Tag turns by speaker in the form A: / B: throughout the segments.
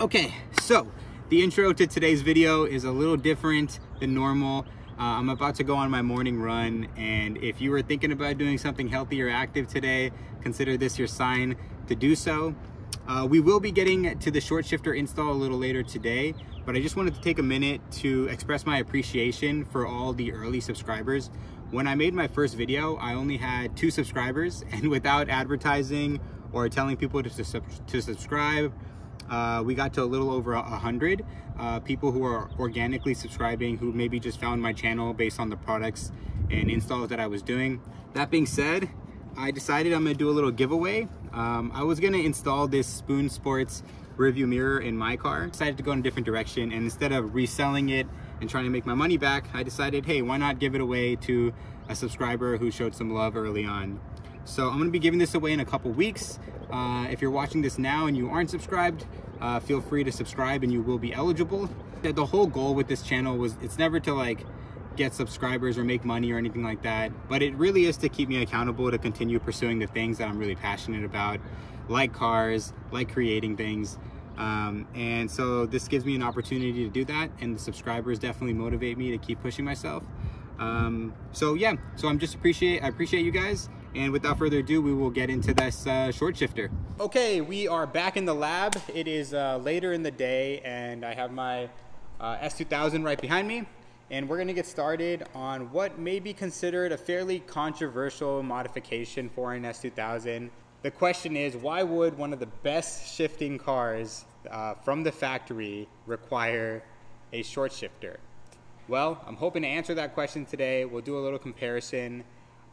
A: Okay, so the intro to today's video is a little different than normal. Uh, I'm about to go on my morning run and if you were thinking about doing something healthy or active today, consider this your sign to do so. Uh, we will be getting to the short shifter install a little later today, but I just wanted to take a minute to express my appreciation for all the early subscribers. When I made my first video, I only had two subscribers and without advertising or telling people to, to subscribe uh, we got to a little over a hundred uh, people who are organically subscribing who maybe just found my channel based on the products and installs that I was doing. That being said, I decided I'm gonna do a little giveaway. Um, I was gonna install this Spoon Sports rearview mirror in my car. Decided to go in a different direction and instead of reselling it and trying to make my money back, I decided, hey, why not give it away to a subscriber who showed some love early on. So I'm gonna be giving this away in a couple weeks. Uh, if you're watching this now and you aren't subscribed, uh, feel free to subscribe and you will be eligible. The whole goal with this channel was it's never to like get subscribers or make money or anything like that, but it really is to keep me accountable to continue pursuing the things that I'm really passionate about, like cars, like creating things. Um, and so this gives me an opportunity to do that and the subscribers definitely motivate me to keep pushing myself. Um, so yeah, so I'm just appreciate, I appreciate you guys. And without further ado, we will get into this uh, short shifter. Okay, we are back in the lab. It is uh, later in the day and I have my uh, S2000 right behind me. And we're gonna get started on what may be considered a fairly controversial modification for an S2000. The question is, why would one of the best shifting cars uh, from the factory require a short shifter? Well, I'm hoping to answer that question today. We'll do a little comparison.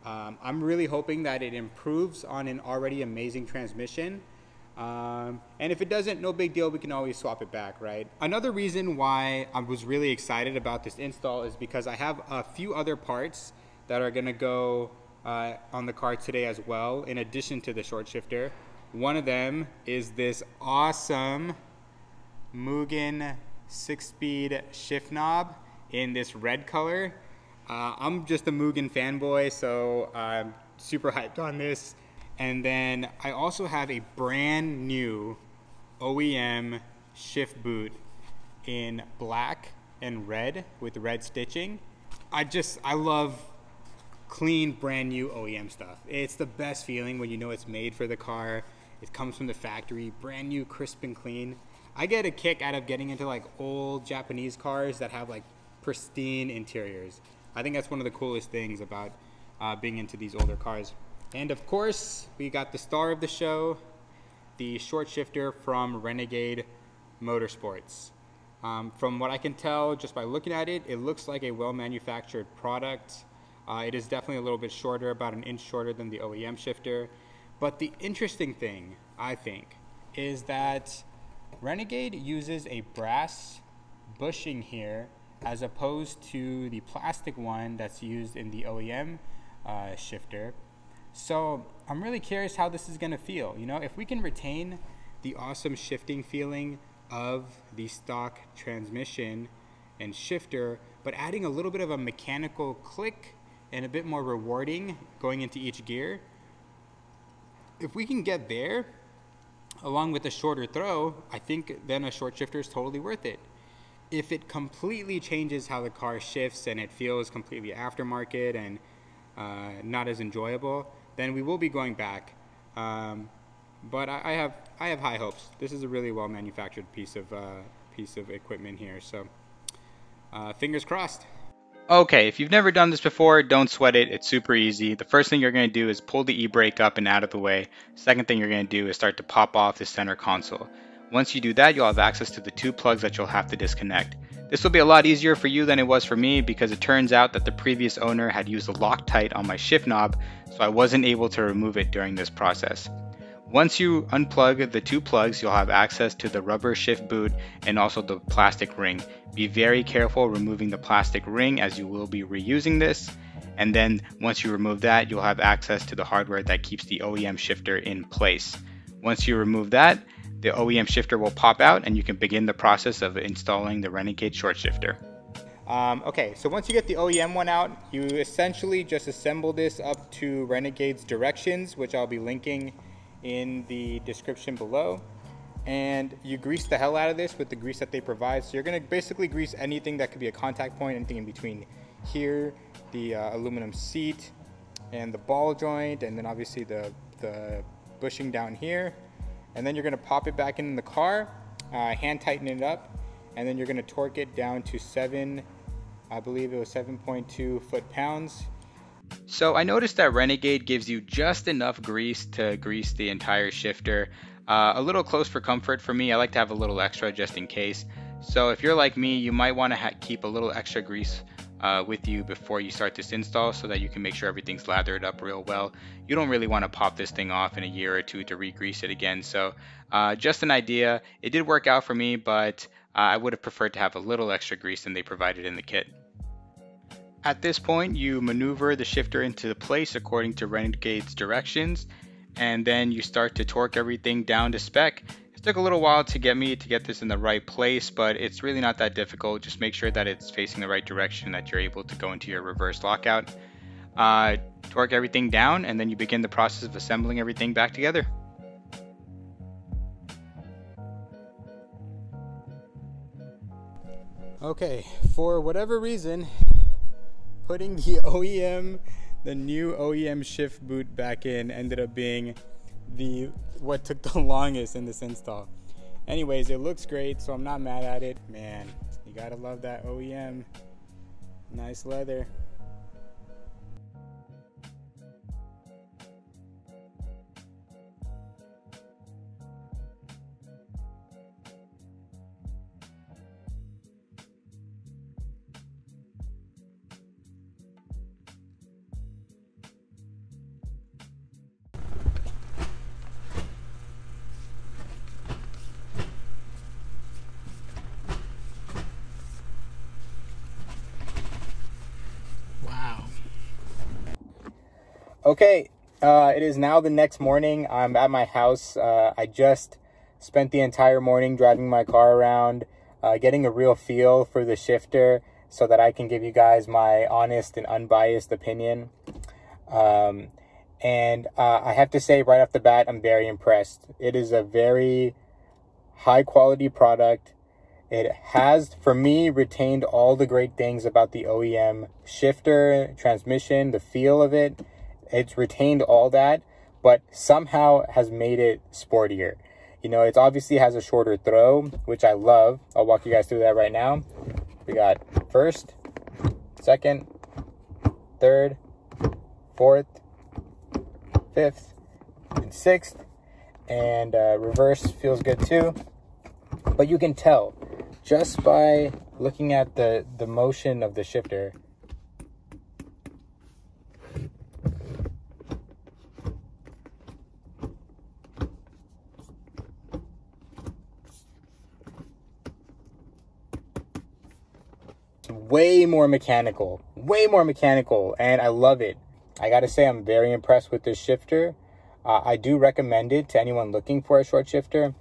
A: Um, I'm really hoping that it improves on an already amazing transmission. Um, and if it doesn't, no big deal, we can always swap it back, right? Another reason why I was really excited about this install is because I have a few other parts that are gonna go uh, on the car today as well, in addition to the short shifter. One of them is this awesome Mugen six-speed shift knob in this red color. Uh, I'm just a Mugen fanboy, so I'm super hyped on this. And then I also have a brand new OEM shift boot in black and red with red stitching. I just, I love clean, brand new OEM stuff. It's the best feeling when you know it's made for the car. It comes from the factory, brand new, crisp and clean. I get a kick out of getting into like old Japanese cars that have like pristine interiors. I think that's one of the coolest things about uh, being into these older cars. And of course, we got the star of the show, the short shifter from Renegade Motorsports. Um, from what I can tell just by looking at it, it looks like a well-manufactured product. Uh, it is definitely a little bit shorter, about an inch shorter than the OEM shifter. But the interesting thing, I think, is that Renegade uses a brass bushing here as opposed to the plastic one that's used in the OEM uh, shifter. So I'm really curious how this is gonna feel. You know, if we can retain the awesome shifting feeling of the stock transmission and shifter, but adding a little bit of a mechanical click and a bit more rewarding going into each gear, if we can get there, along with a shorter throw, I think then a short shifter is totally worth it if it completely changes how the car shifts and it feels completely aftermarket and uh, not as enjoyable, then we will be going back. Um, but I, I, have I have high hopes. This is a really well manufactured piece of uh, piece of equipment here. So uh, fingers crossed. Okay, if you've never done this before, don't sweat it. It's super easy. The first thing you're going to do is pull the e-brake up and out of the way. Second thing you're going to do is start to pop off the center console. Once you do that, you'll have access to the two plugs that you'll have to disconnect. This will be a lot easier for you than it was for me because it turns out that the previous owner had used a Loctite on my shift knob, so I wasn't able to remove it during this process. Once you unplug the two plugs, you'll have access to the rubber shift boot and also the plastic ring. Be very careful removing the plastic ring as you will be reusing this. And then once you remove that, you'll have access to the hardware that keeps the OEM shifter in place. Once you remove that, the OEM shifter will pop out and you can begin the process of installing the Renegade short shifter. Um, okay, so once you get the OEM one out, you essentially just assemble this up to Renegade's directions, which I'll be linking in the description below. and you grease the hell out of this with the grease that they provide. So you're gonna basically grease anything that could be a contact point, anything in between here, the uh, aluminum seat, and the ball joint, and then obviously the, the bushing down here. And then you're gonna pop it back in the car, uh, hand tighten it up, and then you're gonna torque it down to seven, I believe it was 7.2 foot-pounds. So I noticed that Renegade gives you just enough grease to grease the entire shifter. Uh, a little close for comfort for me. I like to have a little extra just in case. So if you're like me, you might want to keep a little extra grease uh, with you before you start this install so that you can make sure everything's lathered up real well. You don't really want to pop this thing off in a year or two to re-grease it again. So uh, just an idea. It did work out for me, but uh, I would have preferred to have a little extra grease than they provided in the kit. At this point, you maneuver the shifter into the place according to Renegade's directions, and then you start to torque everything down to spec. Took a little while to get me to get this in the right place, but it's really not that difficult. Just make sure that it's facing the right direction, that you're able to go into your reverse lockout. Uh, torque everything down, and then you begin the process of assembling everything back together. Okay, for whatever reason, putting the OEM, the new OEM shift boot back in ended up being the what took the longest in this install. Anyways, it looks great, so I'm not mad at it. Man, you gotta love that OEM. Nice leather. Okay, uh, it is now the next morning. I'm at my house. Uh, I just spent the entire morning driving my car around, uh, getting a real feel for the shifter so that I can give you guys my honest and unbiased opinion. Um, and uh, I have to say right off the bat, I'm very impressed. It is a very high quality product. It has, for me, retained all the great things about the OEM shifter, transmission, the feel of it it's retained all that, but somehow has made it sportier. You know, it obviously has a shorter throw, which I love. I'll walk you guys through that right now. We got first, second, third, fourth, fifth, and sixth. And uh, reverse feels good too. But you can tell just by looking at the, the motion of the shifter way more mechanical, way more mechanical, and I love it. I gotta say, I'm very impressed with this shifter. Uh, I do recommend it to anyone looking for a short shifter.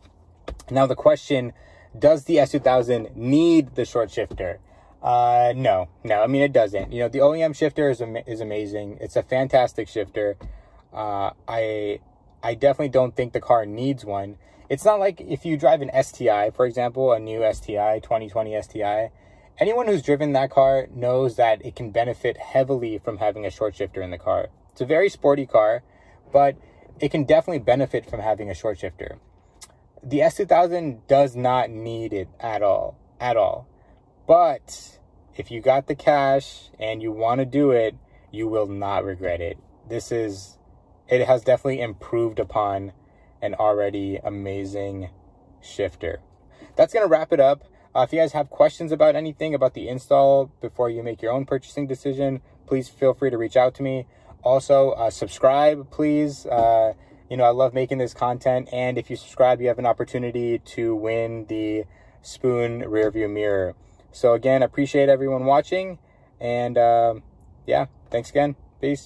A: Now, the question does the S2000 need the short shifter? Uh, no, no, I mean, it doesn't. You know, the OEM shifter is, am- is amazing, it's a fantastic shifter. Uh, I, I definitely don't think the car needs one. It's not like if you drive an STI, for example, a new STI, 2020 STI, Anyone who's driven that car knows that it can benefit heavily from having a short shifter in the car. It's a very sporty car, but it can definitely benefit from having a short shifter. The S2000 does not need it at all, at all. But if you got the cash and you want to do it, you will not regret it. This is, it has definitely improved upon an already amazing shifter. That's going to wrap it up. Uh, if you guys have questions about anything about the install before you make your own purchasing decision, please feel free to reach out to me. Also, uh, subscribe, please. Uh, you know, I love making this content. And if you subscribe, you have an opportunity to win the Spoon rearview mirror. So again, appreciate everyone watching. And uh, yeah, thanks again. Peace.